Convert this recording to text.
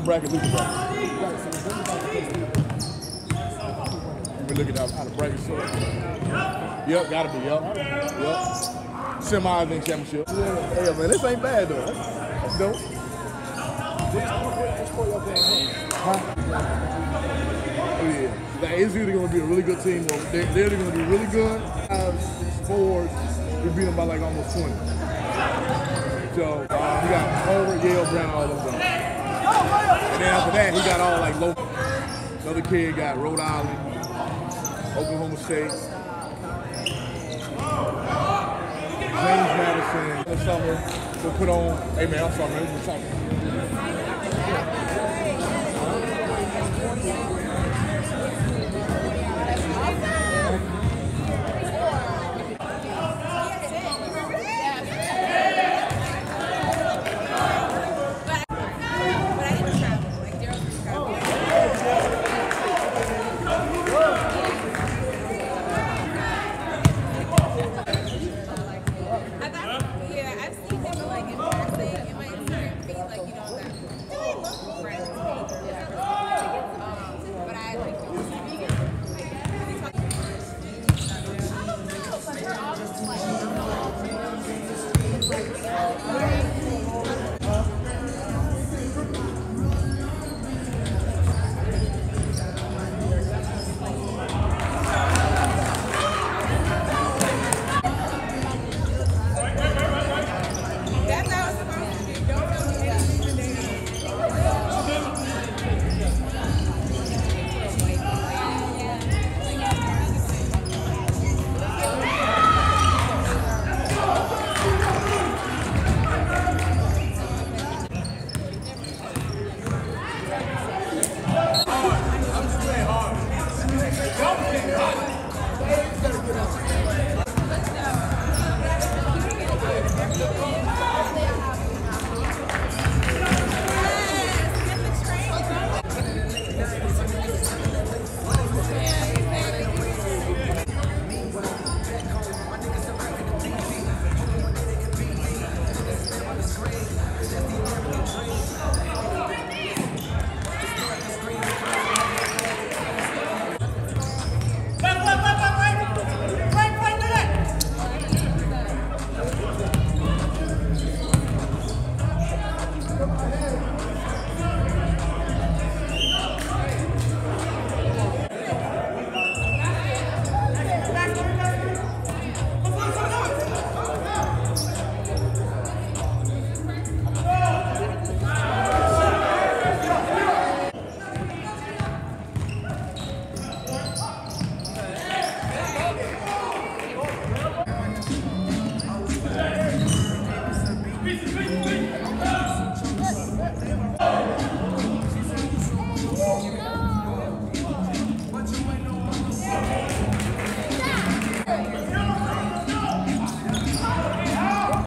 winner bracket. Loser bracket. We look at how, how the. Yep, gotta be. Yep, yep. Semi, championship. Yeah, man, this ain't bad though. That's, dope. Huh? Oh yeah. Like, it's either gonna be a really good team or they're, they're gonna be really good. Forwards, we beat them by like almost 20. So uh, he got Harvard, Yale, Brown, all of them. And then after that, he got all like local. Another kid got Rhode Island, Oklahoma State, James Madison. This summer, we'll put on. Hey man, I'm sorry, man. We're talking.